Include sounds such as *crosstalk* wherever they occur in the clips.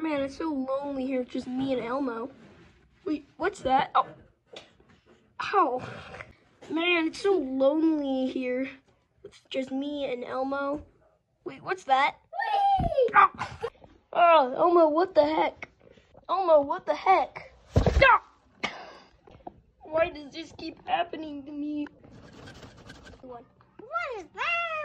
Man, it's so lonely here. It's just me and Elmo. Wait, what's that? Oh. Ow. Man, it's so lonely here. It's just me and Elmo. Wait, what's that? Oh, oh Elmo, what the heck? Elmo, what the heck? Stop! Why does this keep happening to me? What? What is that?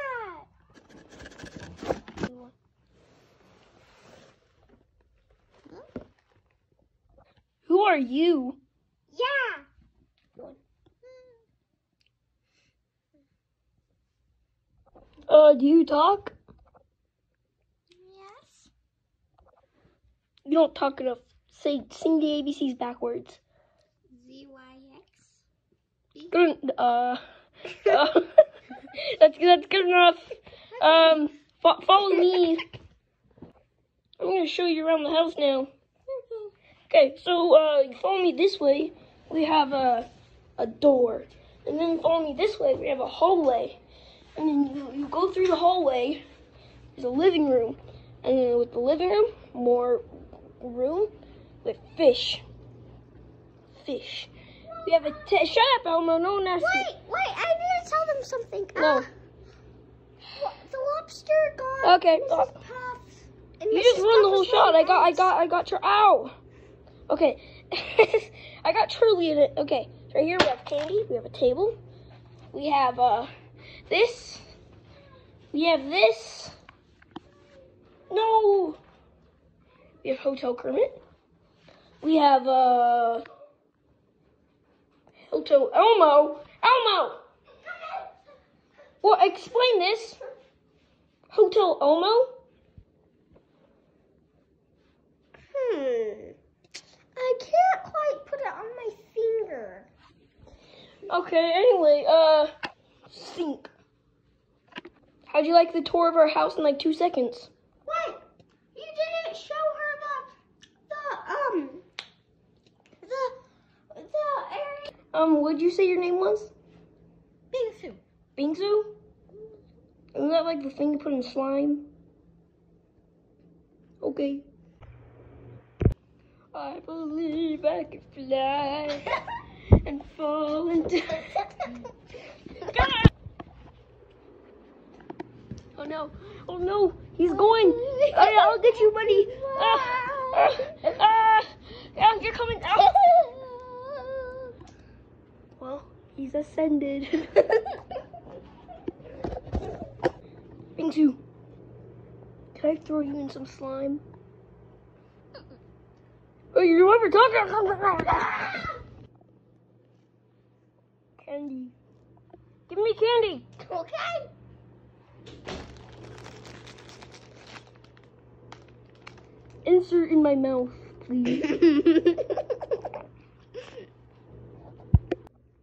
Who are you? Yeah. Uh, do you talk? Yes. You don't talk enough. Say, sing the ABCs backwards. Z Y X. Good. Uh, uh *laughs* that's that's good enough. Um, fo- follow me. *laughs* I'm gonna show you around the house now. Okay, so uh, you follow me this way. We have a a door, and then follow me this way. We have a hallway, and then you, you go through the hallway. There's a living room, and then with the living room, more room with fish. Fish. We have a t- shut up, Elmo. No one asked you. Wait, wait, I need to tell them something. No. Uh, the lobster got Okay, Mrs. uh, Puff. And You Mrs. just ruined the whole shot. I got, I got, I got your ow. Okay, *laughs* I got Truly in it. Okay, right here we have candy. We have a table. We have uh this. We have this. No. We have Hotel Kermit. We have uh Hotel Elmo. Elmo. Well, explain this. Hotel Elmo. Hmm. I can't quite put it on my finger. Okay, anyway, uh, sink. How'd you like the tour of our house in like two seconds? What? you didn't show her the the um the the area. Um, what'd you say your name was? Bingsu. Bingsu? Isn't that like the thing you put in slime? Okay. I believe I can fly *laughs* and fall into. *laughs* oh no! Oh no! He's going! *laughs* I, I'll get you, buddy! Ah, ah, ah, you're coming out! Well, he's ascended. Into. can I throw you in some slime? Oh, you ever talk? Candy. Give me candy. okay. Insert in my mouth, please.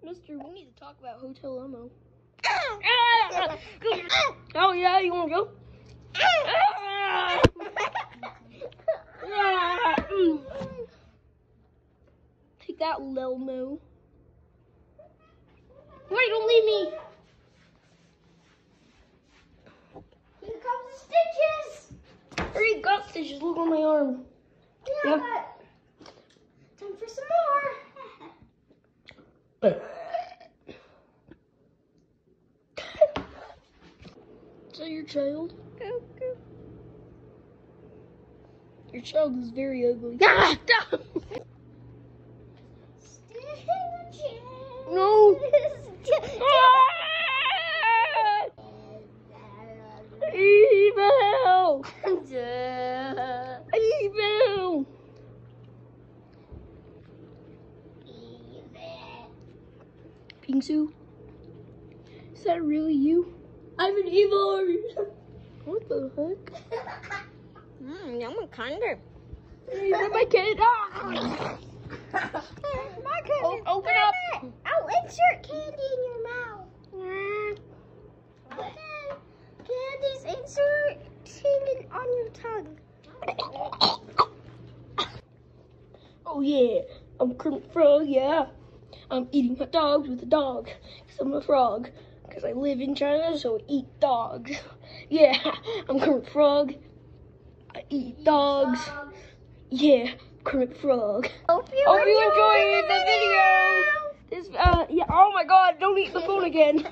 Mister, we need to talk about Hotel Elmo. Ah! oh yeah, you wanna go? Ah! That, Lil Mo. Wait, don't leave me. Here comes the stitches. I already got stitches. Look on my arm. Yeah, time for some more. Is that your child? Your child is very ugly. Evil! Evil! Pingsu? Is that really you? I'm an evil. *laughs* What the heck? Mmm, yummy kinder. Hey, where'd my kid? Ah! *laughs* O- open up. I'll insert candy in your mouth. On your tongue. Oh yeah, I'm Kermit Frog, yeah. I'm eating hot dogs with a dog, because I'm a frog. Because I live in China, so I eat dogs. *laughs* Yeah, *laughs* I'm Kermit Frog. I eat dogs. Yeah, Kermit Frog. Hope you, Hope you enjoyed the video. This, uh, yeah, oh my god, don't eat the phone again.